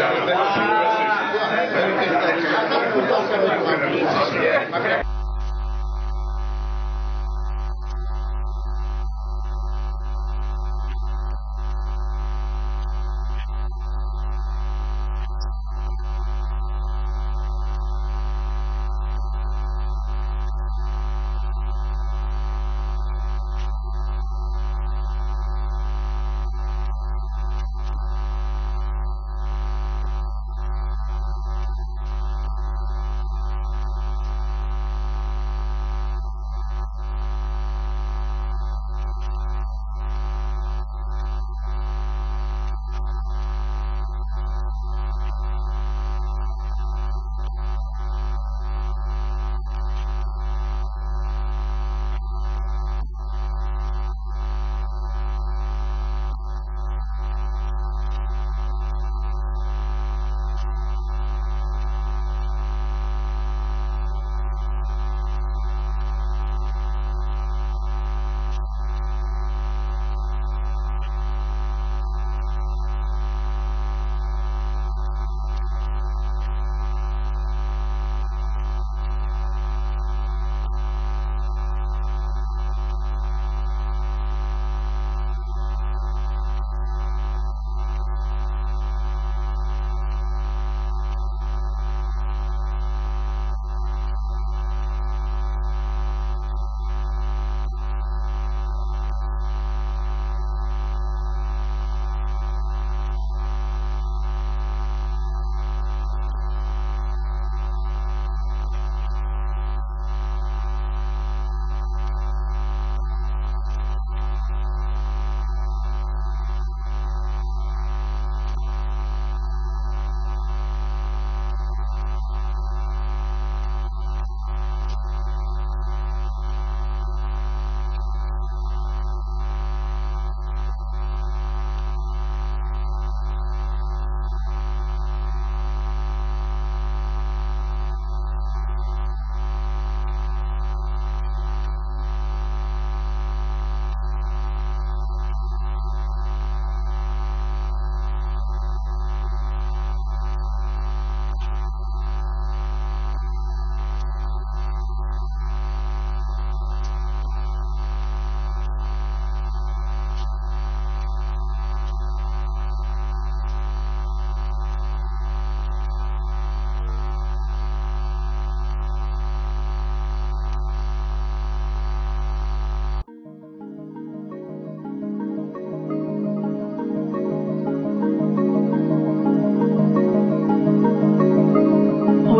Audio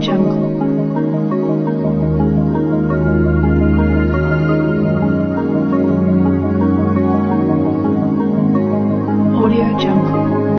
Jungle.